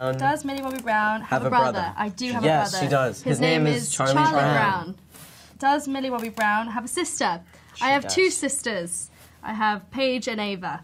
Um, Does Millie Bobby Brown have, have a a brother? I do have Yes, a brother. Yes, she does. His, His name is Charlie Brown. Does Millie Bobby Brown have a sister? She I have two sisters. I have Paige and Ava.